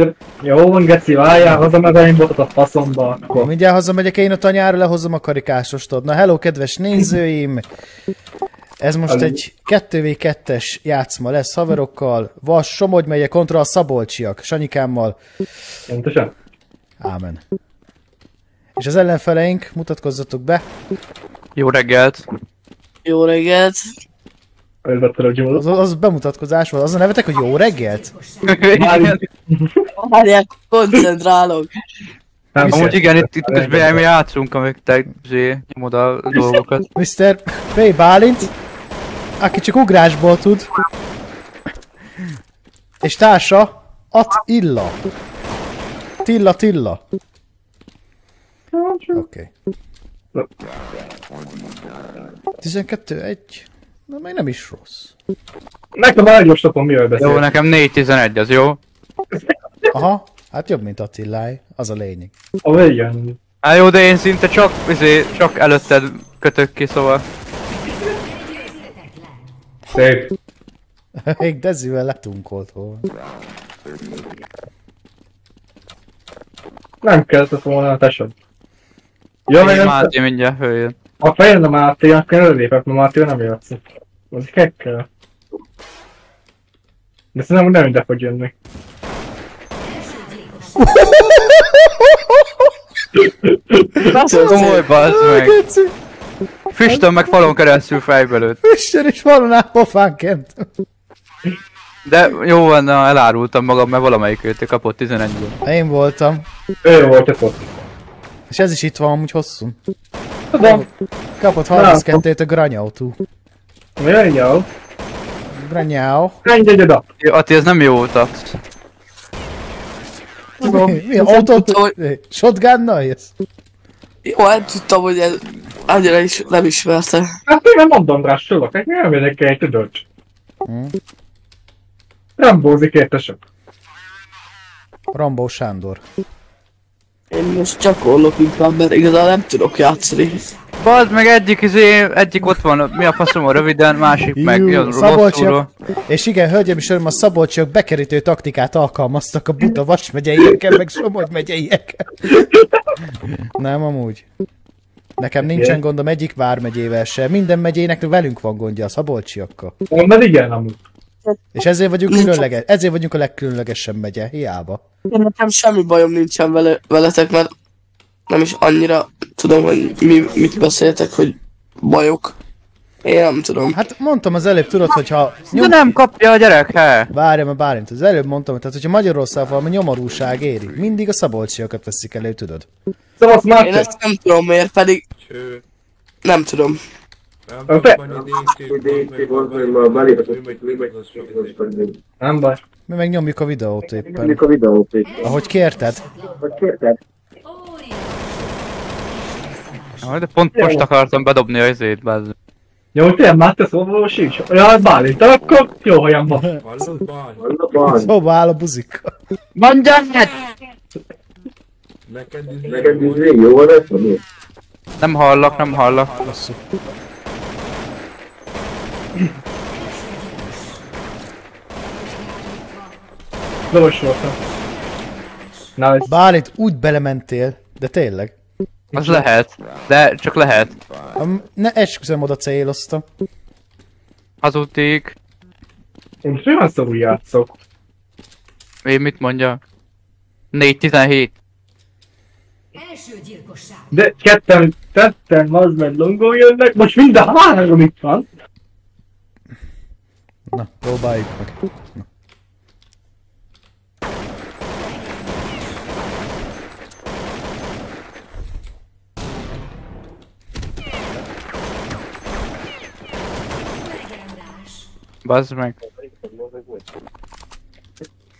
De jó van, Geci, várjál, hozom az aimbotot a faszomba, akkor. Mindjárt hazamegyek én a tanyára, lehozom a karikásostod. Na hello, kedves nézőim! Ez most egy 2v2-es játszma lesz haverokkal. Vas, Somogy megye kontra a Szabolcsiak, Sanyikámmal. Pontosan? Ámen. És az ellenfeleink, mutatkozzatok be. Jó reggelt! Jó reggelt! Az, az bemutatkozás volt. Az a nevetek, hogy jó reggelt? Várják, koncentrálok. Nem Amúgy kell. igen, itt, itt közben mi játszunk, amíg te zsé, nyomod a dolgokat. Mr. P. Bálint, aki csak ugrásból tud. És társa Attila. Tilla Tilla. Oké. Okay. 12-1. Na, még nem is rossz. Nekem a legjobb stopon mivel Jó, beszél. nekem 4-11, az jó? Aha, hát jobb, mint Attiláj. Az a lényeg. A végén. Hát jó, de én szinte csak, izé, csak előtted kötök ki, szóval. Szép. Még Dezivel letunkolt volna. Nem kellett volna a tesod. Jó, meg Én nem, Máté mindjárt följön. ha feljön a Máté, akkor előlépek, mert Máté nem játszik. Az kekkel. De szerintem nem ide fog jönni. Komoly, bazd meg! Füstön meg falon keresztül fejbe lőtt. Isten is valonál pofán kent. De jó van, na, elárultam magam, mert valamelyik őtől kapott 11-ből. Én voltam. Ő volt ez ott. És ez is itt van amúgy hosszú. Tudom. Kapott 32-t a Granyautó. Granyau. Menj egy oda. Ati, ez nem jó tax. Tudom. Mi? Autót? Shotgunnal jössz? Jó, hát tudtam, hogy ez annyira is nem ismerte. Hát én nem mondom rá sülök, nekem nem érdekel, tudod. Hm. Nem bózik érte sok. Rambó Sándor. Én most gyakorlok inkább, mert igazán nem tudok játszani. Bazd meg egyik izé, egyik ott van, mi a faszom a röviden, másik meg jön Szabolcsiak. És igen, hölgyeim és uraim, a Szabolcsiak bekerítő taktikát alkalmaztak a buta Vas megyeiekkel, meg Somogy megyeiekkel. Nem, amúgy. Nekem nincsen gondom egyik vármegyével se. Minden megyének velünk van gondja, a Szabolcsiakkal. Mondod igen, amúgy. És ezért vagyunk Nincs. különleges, ezért vagyunk a legkülönlegesebb megye, hiába. Én nekem semmi bajom nincsen vele, veletek, mert nem is annyira tudom, hogy mi, mit beszéltek, hogy bajok. Én nem tudom. Hát mondtam az előbb, tudod, hogyha... De nem kapja a gyerek, he? Várj, mert Bálint, az előbb mondtam, tehát hogyha Magyarország valami nyomorúság éri, mindig a szabolcsiakat veszik elő, tudod? Szóval Én ezt nem tudom miért, pedig nem tudom. Nem baj. Mi megnyomjuk a videót éppen. a videót is. Ahogy kérted. Hogy kérted? Ja, De pont most akartam bedobni a izét, meg. Jó, hogy tényleg Máté szóval sincs. Ja, Bálint, akkor jó olyan van. Vannak van. Szóval áll a buzika. Mondjad! Neked izé jó lesz? Nem hallak, nem hallak. Hosszú. Lovas voltam. Nice. Bálint úgy belementél, de tényleg. Az lehet, de csak lehet. Am- Ne esküszöm, oda céloztam. Hazudték. Én olyan szorú játszok. Én mit mondja? 4-17. Első gyilkosság. De ketten, ketten, az meg longó jönnek, most mind a három itt van. Na, próbáljuk meg. Na. Bazd meg.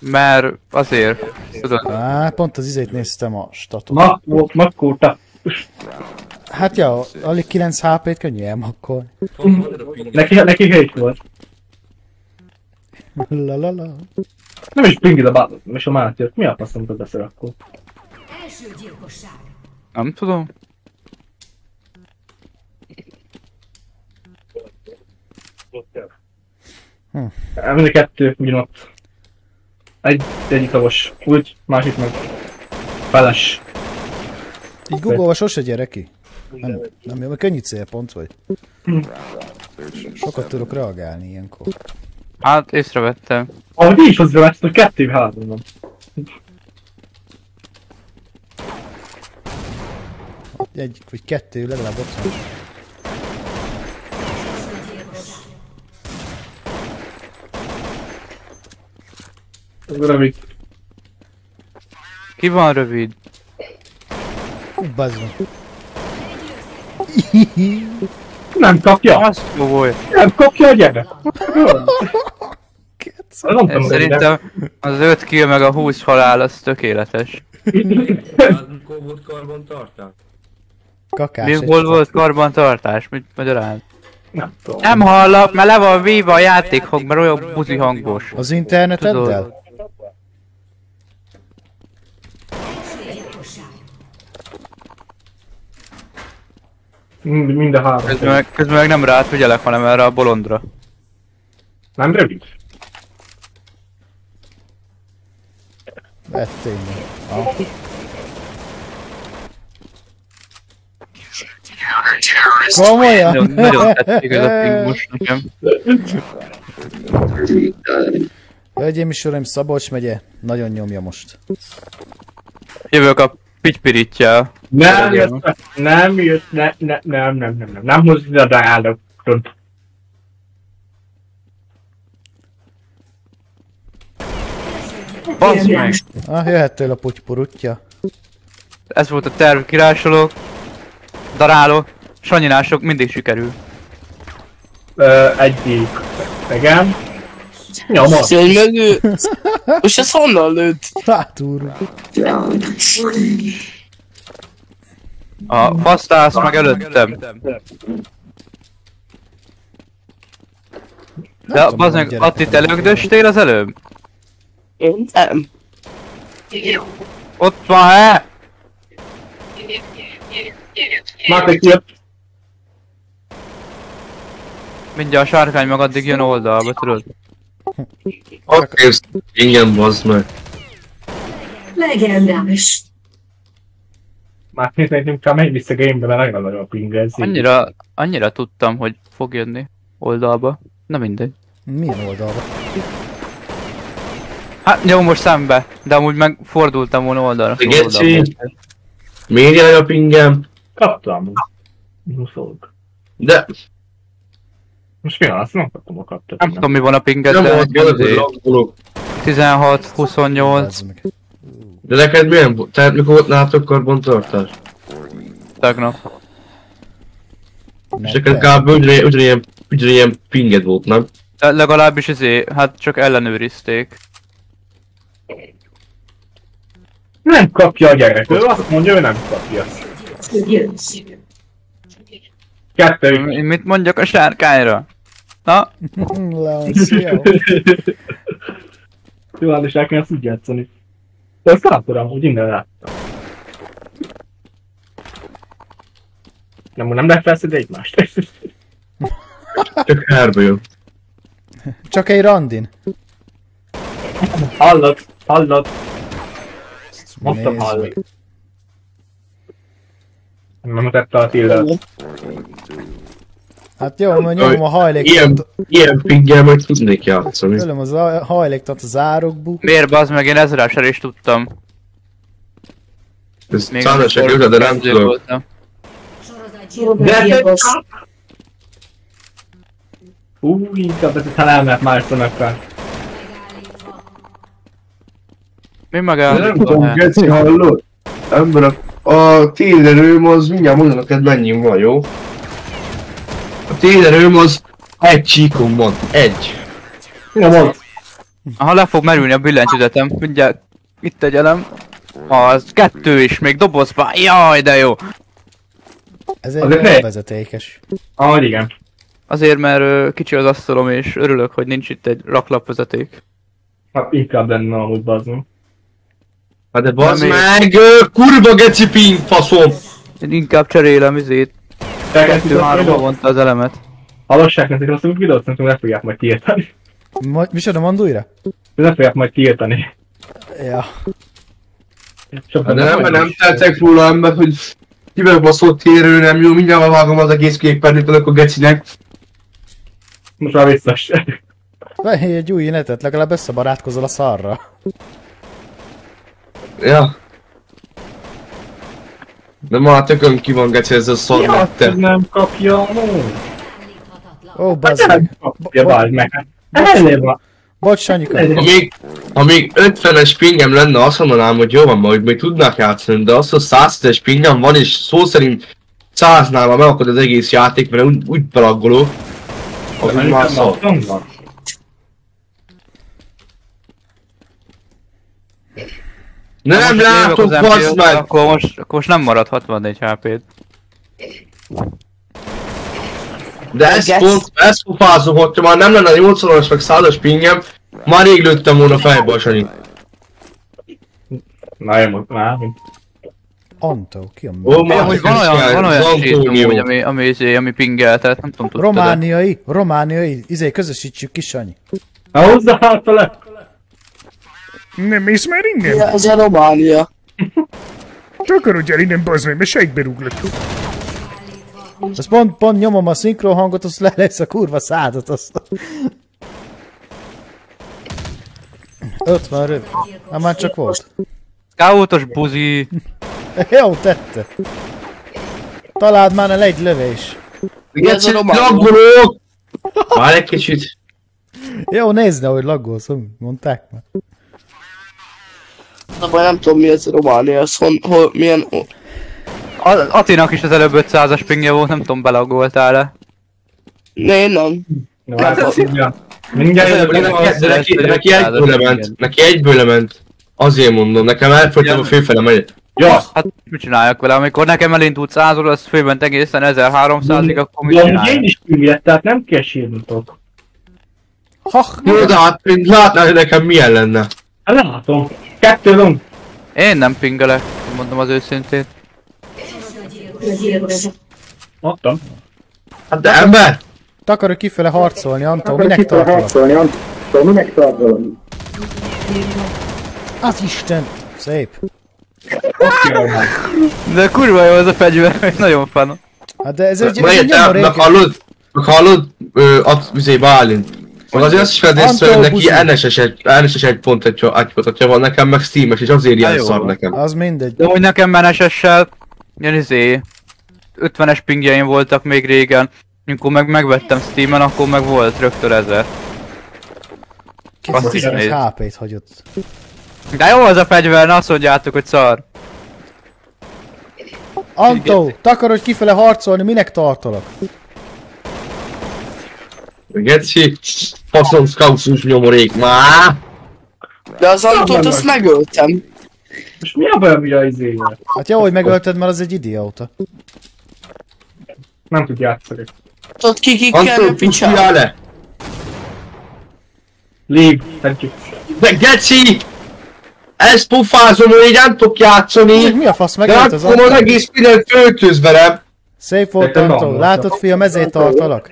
Mert azért, tudod, Á, pont az izét néztem a statot. Ma, volt, makkóta. Hát ja, alig 9 HP-t könnyű elmakkol. Neki, neki hét volt. La la la. Nem is pingid a bá... és a Máté. Mi a faszomra beszél akkor? Első gyilkosság. nem tudom. Mind a kettő ugyanott. Egy, egyik tavos. Úgy, másik meg. Feles. Így Google-va sose gyere ki. Nem, nem jó, mert könnyű célpont vagy. Sokat tudok reagálni ilyenkor. Hát észrevettem. Ahogy így is hozzávett, hogy kettő három van. Egy vagy kettő, legalább ott van. Rövid. Ki van rövid? Meg. Nem kapja. Az jó volt. Nem kapja a gyerek. Nem tudom, Szerintem az 5 kill meg a 20 halál az tökéletes. Mikor volt karbantartás? Kakás. Hol volt karbantartás? Mit magyaráz? Nem tudom. Nem hallak, mert le van víva a játékhang, mert olyan buzi hangos. Az interneteddel? Mind, mind a három. Közben meg, közben meg nem rád figyelek, hanem erre a bolondra. Nem rövid? Hát tényleg. Ah. Komolyan? Nagyon, nagyon tetszik ez a ping most nekem. Hölgyeim és uraim, Szabolcs megye nagyon nyomja most. Jövök a pitypiritjel. Nem jössz, nem jössz, ne, ne, nem, nem, nem, nem, nem hozz ide a állapot. Basz meg! Ah, jöhet tőle a putypurutja. Ez volt a terv, kirásolok, darálok, sanyinások, mindig sikerül. Ö, egyik. Igen. Nyomod. Meg ő. Most ez honnan lőtt? Hátulról. A fasztász meg előttem. De bazd meg. Atti, te lögdöstél az előbb? Én nem. Ott van, he? Máték jött. Mindjárt a sárkány meg addig jön oldalba, tudod? Oké, ezt igen, bazd meg. Legendás. Máték szerintem csak megy vissza gamebe, mert nagyon nagyon pingezni. Annyira, annyira tudtam, hogy fog jönni oldalba. Na mindegy. Milyen oldalra? Hát jó, most szembe, de amúgy meg fordultam volna oldalra. Geci. Miért jaj a pingem? Kaptam. Muszolok. De Most mi van? Azt nem kaptam a kaptat. Nem tudom mi van a pinget, nem de volt izé laggolok. 16, 28, Bazd meg. De neked milyen volt? Tehát mikor volt nálatok karbantartás? tegnap. És neked kb. ugyanilyen, ugyanilyen, pinged volt, nem? Legalábbis izé, hát csak ellenőrizték. Nem kapja a gyerek. Ő azt mondja, ő nem kapja. Kettő. Én mit mondjak a sárkányra? Na, Leon, szia. Jó, és el kell ezt úgy játszani. De azt látod amúgy, innen láttam. Nem, nem lehet felszedni egymást. Csak hárba jön. Csak egy randin. hallod, hallod. Hallod. meg. Nem mutatta a Tilla. Hát jó, mert nyomom a Ilyen, hajléktalanat. ilyen pinggel majd tudnék játszani. Ölöm az a- hajléktalanat az árokbu. miért bazd meg, én ezredszer is tudtam. Ez amikor jön, de nem voltam. Sorozatgyilkos. Hú, inkább ez talán elmehet más szemekkel. Mi meg De nem tudom, Geci, hallod? Ember a, a télerőm az mindjárt mondom neked mennyi van, jó? A télerőm az egy csíkon van. Egy. Nem mond. Ha le fog merülni a billentyűzetem, mindjárt itt tegyelem. Az kettő is, még dobozba. Jaj, de jó. Ez egy Azért olyan ne- vezetékes. Ah, igen. Azért, mert ö, kicsi az asztalom, és örülök, hogy nincs itt egy raklapvezeték. Hát inkább lenne amúgy bazni. Hát de bazd meg, kurva geci ping faszom! Én inkább cserélem izét. Kettő-háromba vonta az elemet. Hallosság nekik azt, hogy videót szerintem le fogják majd kiérteni. Mo- Micsoda, mondd újra? Le fogják majd tiltani. Ja. Sokan De nem, mert nem tettek róla ember, hogy kivel baszott térő, nem jó, mindjárt vágom az egész képernyőt annak a gecinek. Most már visszas. Vegyél egy új netet, legalább összebarátkozol a szarra. Ja. De ma tökön ki van geci ez a szar Ja, nem kapja. ó. Állíthatatlan. Ó, bazd Nem meg. kapja, báld meg. Elé van. Bocs, Sanyika. Ha még, ha még 50-es pingem lenne, azt mondanám, hogy jó van, majd még tudnak játszani, de az, hogy 110-es pingem van, és szó szerint 100-nál már megakad az egész játék, mert úgy, úgy belaggoló. Az úgy már szó. Van, van. Nem látok, MP-t, meg! Akkor most, akkor most nem marad 64 HP-t. De ez Geci. pont, ez pofázom, hogyha már nem lenne 80-as meg 100-as pingem, már rég lőttem volna fejbe a Sanyi. Na, én most már. Antó, ki a Ó, már hogy van olyan, van olyan amúgy, ami, ami, izé, ami pingel, tehát nem tudom, tudtad Romániai, romániai, izé, közösítsük ki, Sanyi. Na, hozzá hátra Nem mész már innen? Ja, ez a Románia. Takarodj el innen, bazd meg, mert sejtbe rúglak. Azt pont, pont nyomom a szinkron hangot, az le lesz a kurva szádat, azt. Ott van rövid. Hát már csak volt. Scoutos buzi. Jó tette. Találd már el egy lövés. Geci, laggolók! Várj egy kicsit. Jó, nézd, ahogy laggolsz, mondták már. De baj nem tudom mi ez a Románia, ez hon, hol, milyen... Atinak is az előbb 500-as pingje volt, nem tudom, belagoltál-e. Ne, én nem. Na, hát. Mindjárt Ez neki, egyből lement. Neki egyből lement. Azért mondom, nekem elfogytam a főfele megy. Ja, Hát mit csináljak vele, amikor nekem elindult 100 az főment egészen 1300-ig, akkor mit Ja, amúgy én csináljak? is küldjek, tehát nem kell sírnotok. Ha, Jó, de hát mint látnál, hogy nekem milyen lenne. Hát látom. Kettő van. Én nem pingelek, mondom az őszintét. Adtam. Hát de ember! takarod kifele harcolni, Antó, minek tartalak? Az Isten! Szép. De kurva jó az a fegyver, nagyon fan. Hát de ez egy, ez egy te, hallod? Hallod? Ö, at, üzé Bálint. Meg azért azt is fel észre, hogy neki NSS egy, NSS egy pont egy, pontatja van, nekem meg Steam-es, és azért ilyen jó. szar nekem. Az mindegy. De hogy nekem menesessel, ilyen izé, 50-es pingjeim voltak még régen, amikor meg megvettem Steam-en, akkor meg volt rögtön ezer. Azt is 210 nézd. HP-t hagyott. De jó az a fegyver, ne azt mondjátok, hogy szar. Antó, takarodj kifele harcolni, minek tartalak? Geci, faszom scoutus nyomorék, má! De az Antót azt megöltem. Most mi a baj, hogy a izéje? Hát jó, hogy megölted, mert az egy idióta. Nem tud játszani. Tudod ki ki kell a picsába? Leave, thank you. De Geci! Ezt pufázom, hogy így nem tudok játszani! Mi a fasz megölt az akkor az egész minden föltöz velem! Szép volt Antó. Látod fiam, ezért tartalak?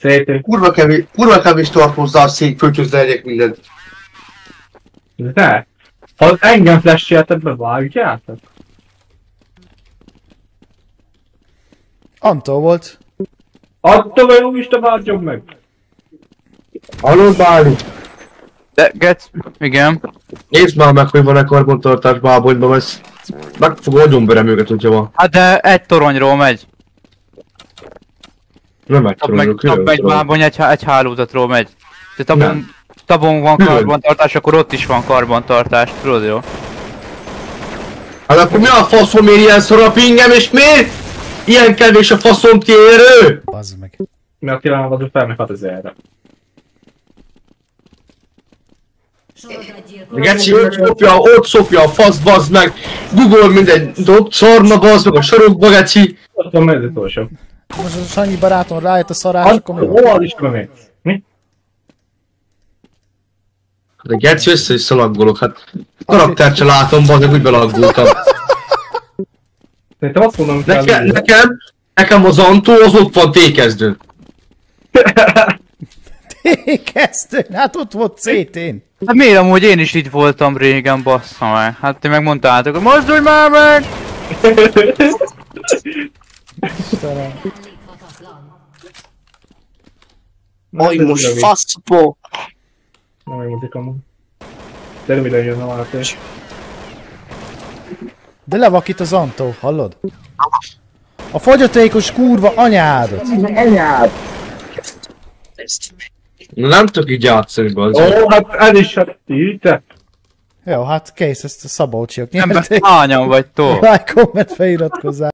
Szépen. Kurva kevés, kurva kevés tart hozzá a szék, föltöz legyek mindent. De? Ha engem flasheltek, bevágjátok? Antó volt. Attól vagy jó Isten vágyom meg! Hallod, Bálint? De, get, igen. Nézd már meg, hogy van-e karbantartás bábonyban, ez meg fog agyonverem őket, hogyha van. Hát de egy toronyról megy. Nem egy Tab meg, tab egy bábony, egy, egy hálózatról megy. Tehát tabon, Nem. tabon van Külön. karbantartás, akkor ott is van karbantartás, tudod jó? Hát akkor mi a faszom ér ilyen szar a pingem, és miért? Ilyen kevés a faszom térő? Bazd meg. Mi a pillanatban felmegy 6000-re. Geci, ott szopja, ott szopja a fasz, bazd meg. Google mindegy, ott szarna, bazd meg a sarokba, geci. Ott van meg az utolsó. Most a Sanyi barátom rájött a szarás, akkor mi van? Hol is bemész? Mi? De geci, össze-vissza laggolok, hát karaktert se látom, bazd meg, úgy belaggoltam. Szerintem azt mondom, kell Nekem, nekem, nekem az Antó az ott van T-kezdőn. Kezdő, hát ott volt CT-n. Hát miért amúgy én is itt voltam régen, bassza meg. Hát ti meg mondtátok, hogy mozdulj már meg! Istenem. Aj, most faszpó. Nem émozik amúgy. De röviden jön a Máté. De levakít az Antó, hallod? A fogyatékos kurva anyádat. Na nem tudok így játszani, bazd. Ó, hát ez is, hát így te. Jó, hát kész, ezt a Szabolcsiak nyerték. hányan vagytok? Like, komment, feliratkozzál.